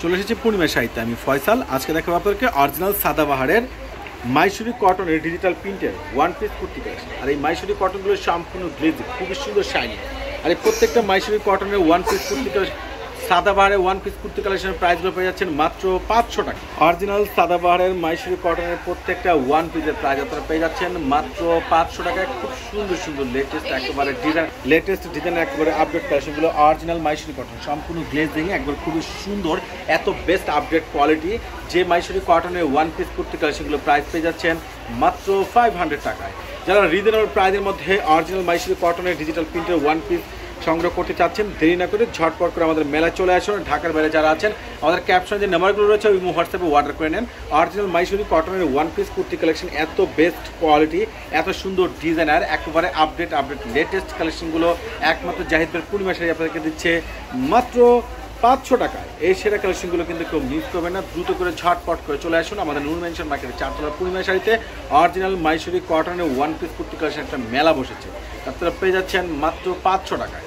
চলে এসেছি পূর্ণিমা সাহিত্যে। আমি ফয়সাল, আজকে দেখাবো আপনাদেরকে অরিজিনাল সাদাবাহারের মাইসুরি কটনের ডিজিটাল প্রিন্টের ওয়ান পিস কুর্তি আর এই মাইসুরি কটনগুলো সম্পূর্ণ গ্লেজ খুবই সুন্দর শাইনি আর এই প্রত্যেকটা মাইসুরি কটনের ওয়ান পিস কুর্তি সাদাবাহারের ওয়ান পিস কুর্তি কালেকশনের প্রাইসগুলো পেয়ে যাচ্ছেন মাত্র পাঁচশো টাকা। অরিজিনাল সাদাবাহারের মাইসুরি কটনের প্রত্যেকটা ওয়ান পিসের প্রাইস আপনারা পেয়ে যাচ্ছেন মাত্র পাঁচশো টাকায়। খুব সুন্দর সুন্দর লেটেস্ট একেবারে ডিজাইন লেটেস্ট ডিজাইন একেবারে আপডেট কালেকশনগুলো অরিজিনাল মাইসুরি কটন সম্পূর্ণ গ্লেজিং একবার খুবই সুন্দর, এত বেস্ট আপডেট কোয়ালিটি যে মাইসুরি কটনের ওয়ান পিস কুর্তি কালেকশনগুলো প্রাইস পেয়ে যাচ্ছেন মাত্র ফাইভ হান্ড্রেড টাকায়। যারা রিজনেবল প্রাইসের মধ্যে অরিজিনাল মাইসুরি কটনের ডিজিটাল প্রিন্টের ওয়ান পিস সংগ্রহ করতে চাচ্ছেন, দেরি না করে ঝটপট করে আমাদের মেলা চলে আসুন। ঢাকার বাইরে যারা আছেন, আমাদের ক্যাপশন যে নাম্বারগুলো রয়েছে ওই হোয়াটসঅ্যাপে অর্ডার করে নেন। অরিজিনাল মাইসুরি কটনের ওয়ান পিস কুর্তি কালেকশন এত বেস্ট কোয়ালিটি এত সুন্দর ডিজাইনার একেবারে আপডেট আপডেট লেটেস্ট কালেকশনগুলো একমাত্র জাহিদের পূর্ণিমা শাড়ি আপনাদেরকে দিচ্ছে মাত্র পাঁচশো টাকায়। এই সেরা কালেকশনগুলো কিন্তু কেউ মিস করবে না, দ্রুত করে ঝটপট করে চলে আসুন আমাদের নুন মেনশন মার্কেটের চারতলার পূর্ণিমা শাড়িতে। অরিজিনাল মাইসুরি কটনের ওয়ান পিস কুর্তি কালেকশন একটা মেলা বসেছে। আপনারা পেয়ে যাচ্ছেন মাত্র পাঁচশো টাকায়।